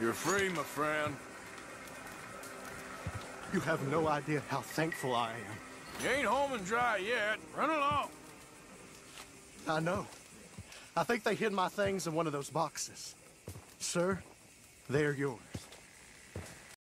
You're free, my friend. You have no idea how thankful I am. You ain't home and dry yet. Run along. I know. I think they hid my things in one of those boxes. Sir, they are yours.